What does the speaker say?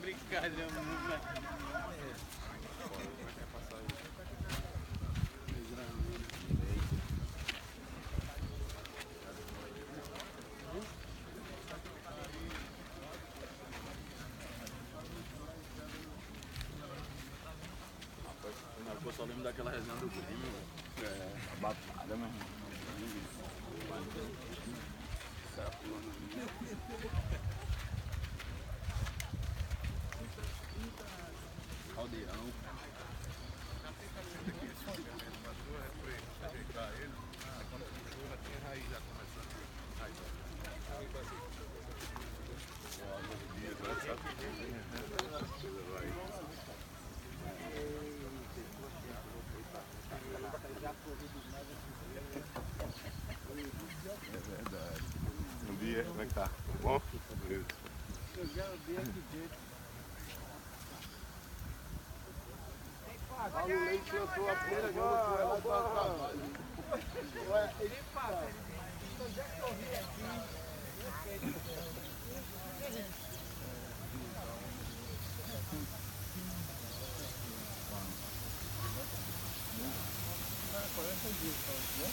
brincalhão, né? Eu só lembro daquela resenha do Grêmio. É, a batalha, meu irmão. Caldeirão. É verdade. Bom dia, como é que tá? Bom? Beleza. Paulo Leite lançou a primeira grama ela do trabalho. Ele passa, ele já corri aqui. Quarenta dias, né?